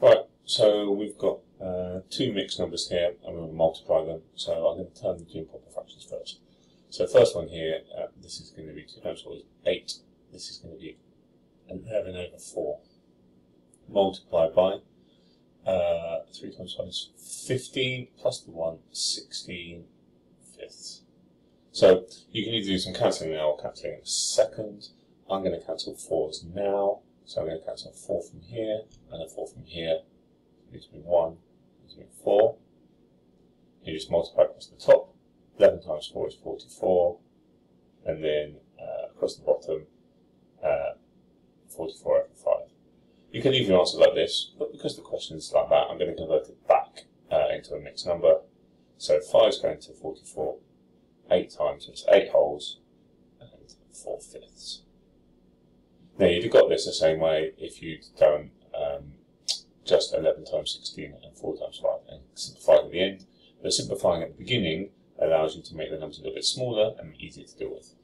Right, so we've got uh, two mixed numbers here, and we're going to multiply them. So I'm going to turn them to improper fractions first. So first one here, uh, this is going to be 2 times 4 is 8. This is going to be 11 over 4. Multiplied by uh, 3 times 5 is 15, plus the 1, 16 fifths. So you can either do some cancelling now or cancelling in a second. I'm going to cancel 4s now. So I'm going to cancel 4 from here and a 4 from here. Gives me 1, gives me 4. You just multiply across the top. 11 times 4 is 44. And then uh, across the bottom, uh, 44 over 5. You can leave your answer like this, but because the question is like that, I'm going to convert it back uh, into a mixed number. So 5 is going to 44 8 times, so it's 8 wholes and 4 fifths. Now you'd have got this the same way if you'd done um, just 11 times 16 and 4 times 5 and simplified at the end. But simplifying at the beginning allows you to make the numbers a little bit smaller and easier to deal with.